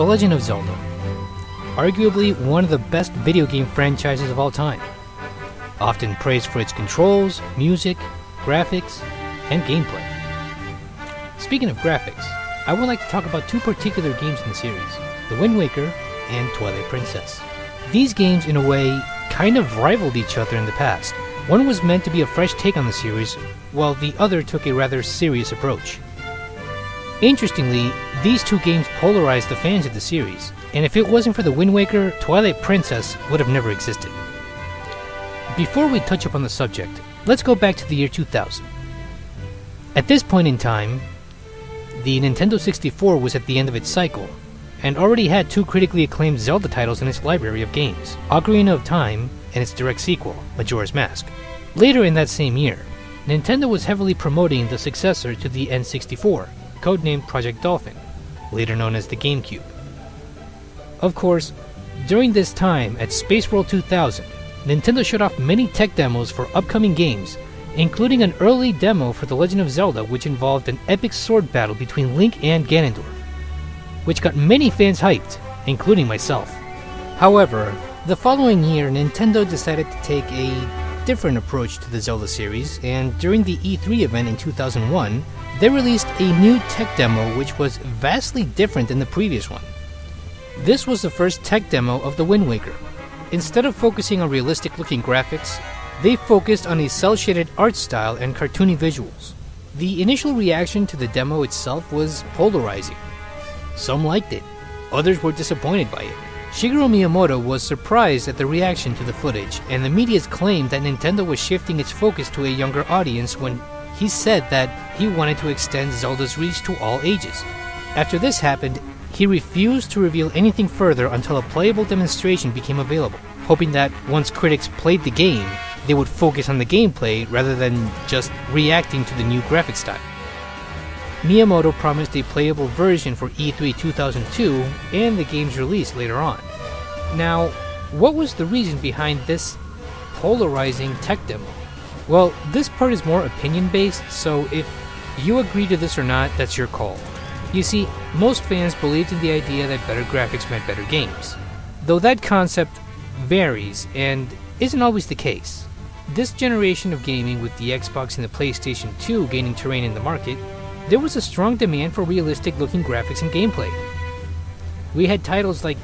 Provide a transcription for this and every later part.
The Legend of Zelda. Arguably one of the best video game franchises of all time. Often praised for its controls, music, graphics, and gameplay. Speaking of graphics, I would like to talk about two particular games in the series The Wind Waker and Twilight Princess. These games, in a way, kind of rivaled each other in the past. One was meant to be a fresh take on the series, while the other took a rather serious approach. Interestingly, these two games polarized the fans of the series, and if it wasn't for The Wind Waker, Twilight Princess would have never existed. Before we touch upon the subject, let's go back to the year 2000. At this point in time, the Nintendo 64 was at the end of its cycle, and already had two critically acclaimed Zelda titles in its library of games Ocarina of Time and its direct sequel, Majora's Mask. Later in that same year, Nintendo was heavily promoting the successor to the N64, codenamed Project Dolphin, later known as the GameCube. Of course, during this time at Space World 2000, Nintendo showed off many tech demos for upcoming games, including an early demo for The Legend of Zelda which involved an epic sword battle between Link and Ganondorf, which got many fans hyped, including myself. However, the following year, Nintendo decided to take a different approach to the Zelda series, and during the E3 event in 2001, they released a new tech demo which was vastly different than the previous one. This was the first tech demo of The Wind Waker. Instead of focusing on realistic looking graphics, they focused on a cel shaded art style and cartoony visuals. The initial reaction to the demo itself was polarizing. Some liked it, others were disappointed by it. Shigeru Miyamoto was surprised at the reaction to the footage, and the media's claimed that Nintendo was shifting its focus to a younger audience when he said that he wanted to extend Zelda's reach to all ages. After this happened, he refused to reveal anything further until a playable demonstration became available, hoping that once critics played the game, they would focus on the gameplay rather than just reacting to the new graphic style. Miyamoto promised a playable version for E3 2002 and the game's release later on. Now, what was the reason behind this polarizing tech demo? Well, this part is more opinion based, so if you agree to this or not, that's your call. You see, most fans believed in the idea that better graphics meant better games. Though that concept varies and isn't always the case. This generation of gaming, with the Xbox and the PlayStation 2 gaining terrain in the market, there was a strong demand for realistic looking graphics and gameplay. We had titles like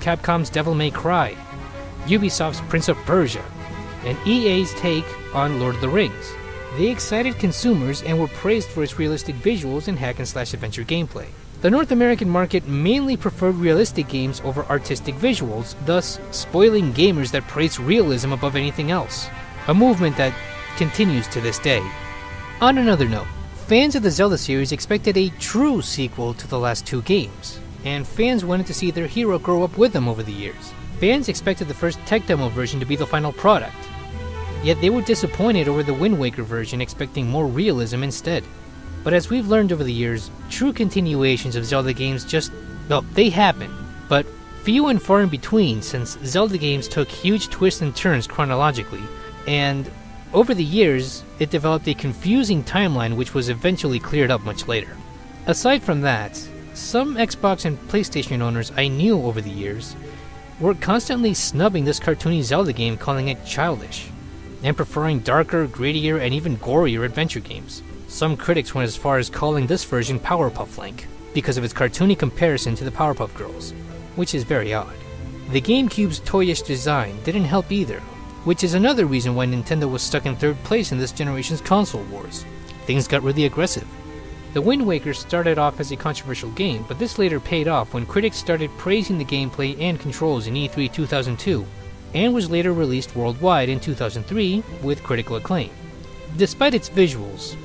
Capcom's Devil May Cry, Ubisoft's Prince of Persia, and EA's take on Lord of the Rings. They excited consumers and were praised for its realistic visuals and hack and slash adventure gameplay. The North American market mainly preferred realistic games over artistic visuals, thus spoiling gamers that praise realism above anything else. A movement that continues to this day. On another note, fans of the Zelda series expected a true sequel to the last two games, and fans wanted to see their hero grow up with them over the years. Fans expected the first tech demo version to be the final product, yet they were disappointed over the Wind Waker version, expecting more realism instead. But as we've learned over the years, true continuations of Zelda games just, well, they happen, but few and far in between since Zelda games took huge twists and turns chronologically, and over the years, it developed a confusing timeline which was eventually cleared up much later. Aside from that, some Xbox and PlayStation owners I knew over the years were constantly snubbing this cartoony Zelda game, calling it childish, and preferring darker, grittier, and even gorier adventure games. Some critics went as far as calling this version Powerpuff Link, because of its cartoony comparison to the Powerpuff Girls, which is very odd. The GameCube's toyish design didn't help either, which is another reason why Nintendo was stuck in third place in this generation's console wars. Things got really aggressive. The Wind Waker started off as a controversial game, but this later paid off when critics started praising the gameplay and controls in E3 2002, and was later released worldwide in 2003 with critical acclaim. Despite its visuals,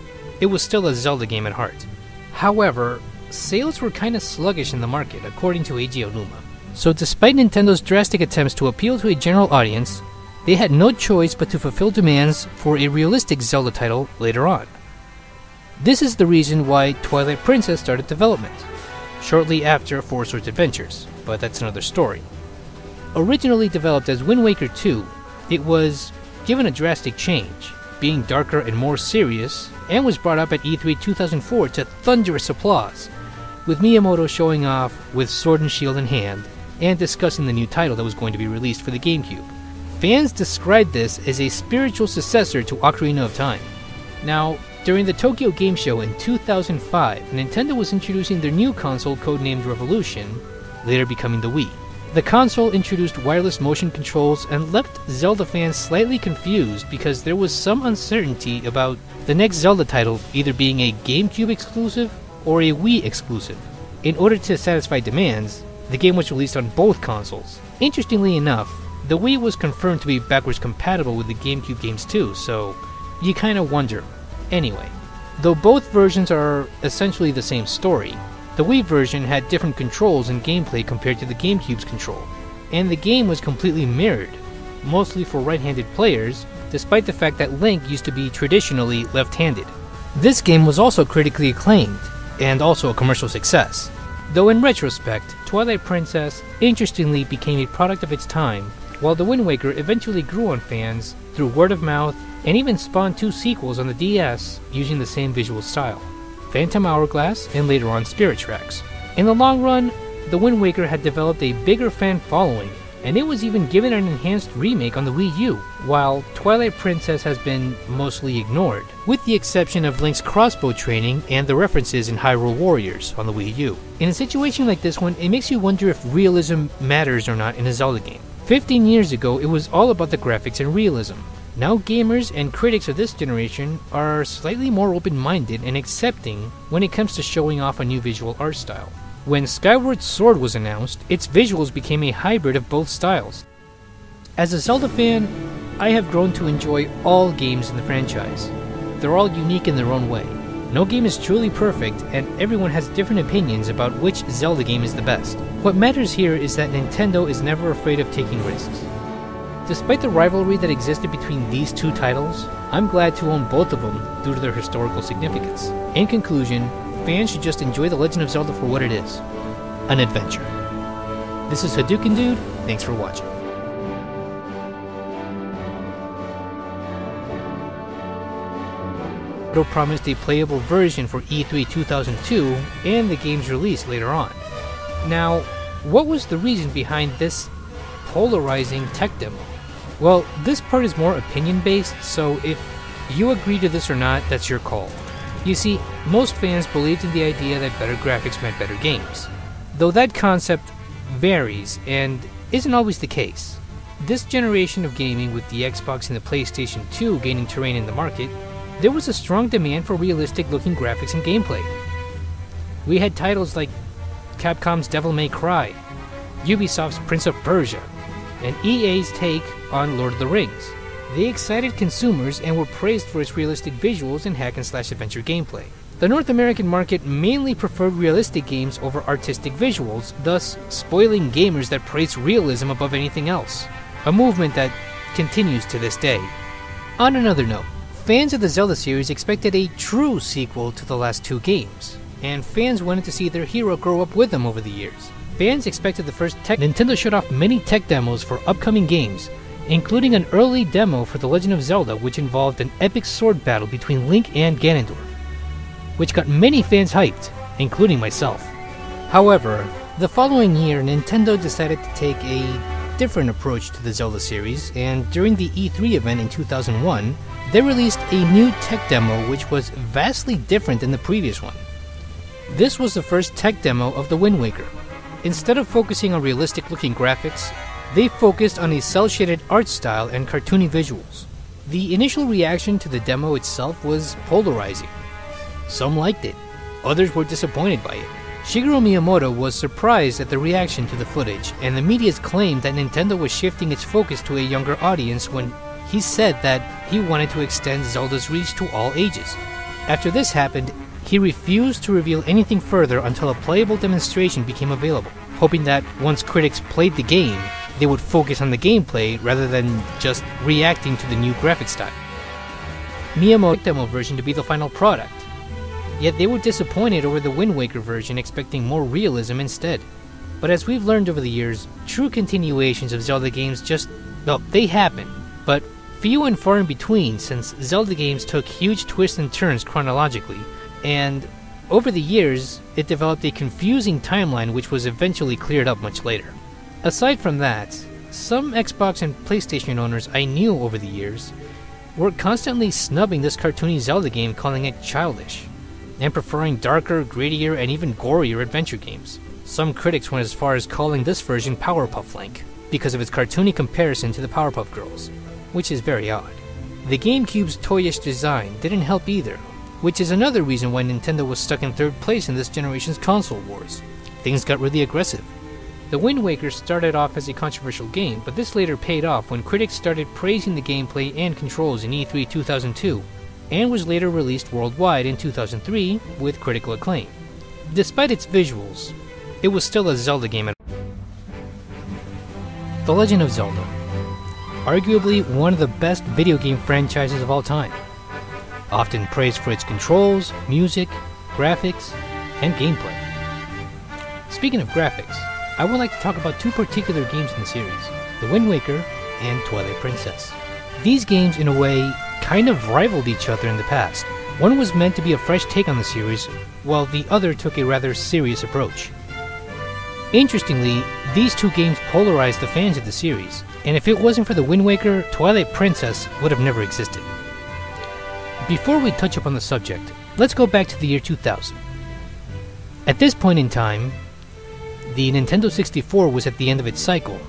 it was still a Zelda game at heart. However, sales were kinda sluggish in the market, according to Eiji Aonuma. So, despite Nintendo's drastic attempts to appeal to a general audience, they had no choice but to fulfill demands for a realistic Zelda title later on. This is the reason why Twilight Princess started development, shortly after Four Swords Adventures, but that's another story. Originally developed as Wind Waker 2, it was given a drastic change, being darker and more serious, and was brought up at E3 2004 to thunderous applause, with Miyamoto showing off with sword and shield in hand and discussing the new title that was going to be released for the GameCube. Fans described this as a spiritual successor to Ocarina of Time. Now, during the Tokyo Game Show in 2005, Nintendo was introducing their new console codenamed Revolution, later becoming the Wii. The console introduced wireless motion controls and left Zelda fans slightly confused because there was some uncertainty about the next Zelda title either being a GameCube exclusive or a Wii exclusive. In order to satisfy demands, the game was released on both consoles. Interestingly enough, the Wii was confirmed to be backwards compatible with the GameCube games too, so you kinda wonder. Anyway, though both versions are essentially the same story, the Wii version had different controls and gameplay compared to the GameCube's control, and the game was completely mirrored, mostly for right handed players, despite the fact that Link used to be traditionally left handed. This game was also critically acclaimed, and also a commercial success. Though in retrospect, Twilight Princess interestingly became a product of its time, while The Wind Waker eventually grew on fans through word of mouth and even spawned two sequels on the DS using the same visual style Phantom Hourglass and later on Spirit Tracks. In the long run, The Wind Waker had developed a bigger fan following, and it was even given an enhanced remake on the Wii U, while Twilight Princess has been mostly ignored, with the exception of Link's crossbow training and the references in Hyrule Warriors on the Wii U. In a situation like this one, it makes you wonder if realism matters or not in a Zelda game. 15 years ago, it was all about the graphics and realism. Now, gamers and critics of this generation are slightly more open minded and accepting when it comes to showing off a new visual art style. When Skyward Sword was announced, its visuals became a hybrid of both styles. As a Zelda fan, I have grown to enjoy all games in the franchise. They're all unique in their own way. No game is truly perfect, and everyone has different opinions about which Zelda game is the best. What matters here is that Nintendo is never afraid of taking risks. Despite the rivalry that existed between these two titles, I'm glad to own both of them due to their historical significance. In conclusion, fans should just enjoy The Legend of Zelda for what it is an adventure. This is Hadouken Dude, thanks for watching. Nintendo promised a playable version for E3 2002 and the game's release later on. Now, what was the reason behind this polarizing tech demo? Well, this part is more opinion based, so if you agree to this or not, that's your call. You see, most fans believed in the idea that better graphics meant better games. Though that concept varies and isn't always the case. This generation of gaming, with the Xbox and the PlayStation 2 gaining terrain in the market, there was a strong demand for realistic looking graphics and gameplay. We had titles like Capcom's Devil May Cry, Ubisoft's Prince of Persia, and EA's take on Lord of the Rings. They excited consumers and were praised for its realistic visuals and hack and slash adventure gameplay. The North American market mainly preferred realistic games over artistic visuals, thus spoiling gamers that praise realism above anything else. A movement that continues to this day. On another note, fans of the Zelda series expected a true sequel to the last two games, and fans wanted to see their hero grow up with them over the years. Fans expected the first tech. Nintendo showed off many tech demos for upcoming games, including an early demo for The Legend of Zelda, which involved an epic sword battle between Link and Ganondorf, which got many fans hyped, including myself. However, the following year, Nintendo decided to take a different approach to the Zelda series, and during the E3 event in 2001, they released a new tech demo which was vastly different than the previous one. This was the first tech demo of The Wind Waker. Instead of focusing on realistic looking graphics, they focused on a cel shaded art style and cartoony visuals. The initial reaction to the demo itself was polarizing. Some liked it, others were disappointed by it. Shigeru Miyamoto was surprised at the reaction to the footage, and the media's claimed that Nintendo was shifting its focus to a younger audience when he said that he wanted to extend Zelda's reach to all ages. After this happened, he refused to reveal anything further until a playable demonstration became available, hoping that once critics played the game, they would focus on the gameplay rather than just reacting to the new graphic style. Miyamoto demo version to be the final product, yet they were disappointed over the Wind Waker version, expecting more realism instead. But as we've learned over the years, true continuations of Zelda games just, well, they happen, but few and far in between since Zelda games took huge twists and turns chronologically, and Over the years, it developed a confusing timeline which was eventually cleared up much later. Aside from that, some Xbox and PlayStation owners I knew over the years were constantly snubbing this cartoony Zelda game, calling it childish, and preferring darker, grittier, and even gorier adventure games. Some critics went as far as calling this version Powerpuff Link, because of its cartoony comparison to the Powerpuff Girls, which is very odd. The GameCube's toyish design didn't help either, which is another reason why Nintendo was stuck in third place in this generation's console wars. Things got really aggressive. The Wind Waker started off as a controversial game, but this later paid off when critics started praising the gameplay and controls in E3 2002, and was later released worldwide in 2003 with critical acclaim. Despite its visuals, it was still a Zelda game. The Legend of Zelda. Arguably one of the best video game franchises of all time often praised for its controls, music, graphics, and gameplay. Speaking of graphics, I would like to talk about two particular games in the series The Wind Waker and Twilight Princess. These games, in a way, kind of rivaled each other in the past. One was meant to be a fresh take on the series, while the other took a rather serious approach. Interestingly, these two games polarized the fans of the series, and if it wasn't for The Wind Waker, Twilight Princess would have never existed. Before we touch upon the subject, let's go back to the year 2000. At this point in time, the Nintendo 64 was at the end of its cycle,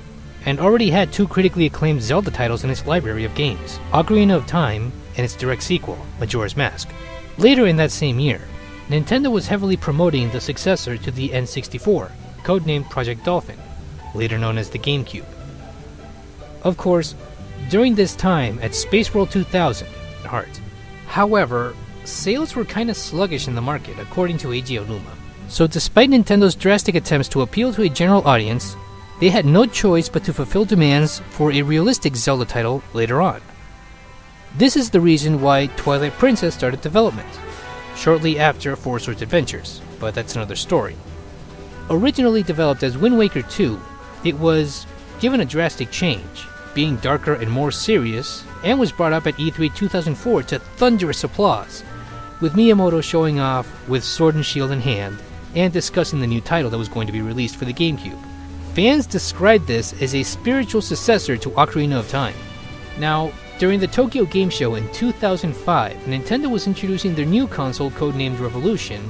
and already had two critically acclaimed Zelda titles in its library of games Ocarina of Time and its direct sequel, Majora's Mask. Later in that same year, Nintendo was heavily promoting the successor to the N64, codenamed Project Dolphin, later known as the GameCube. Of course, during this time at Space World 2000, Heart, However, sales were kinda sluggish in the market, according to Eiji Aonuma. So, despite Nintendo's drastic attempts to appeal to a general audience, they had no choice but to fulfill demands for a realistic Zelda title later on. This is the reason why Twilight Princess started development, shortly after Four Swords Adventures, but that's another story. Originally developed as Wind Waker 2, it was given a drastic change, being darker and more serious, and was brought up at E3 2004 to thunderous applause, with Miyamoto showing off with sword and shield in hand and discussing the new title that was going to be released for the GameCube. Fans described this as a spiritual successor to Ocarina of Time. Now, during the Tokyo Game Show in 2005, Nintendo was introducing their new console codenamed Revolution,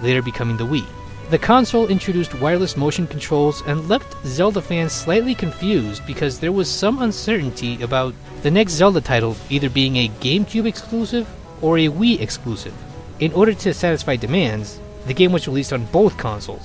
later becoming the Wii. The console introduced wireless motion controls and left Zelda fans slightly confused because there was some uncertainty about the next Zelda title either being a GameCube exclusive or a Wii exclusive. In order to satisfy demands, the game was released on both consoles.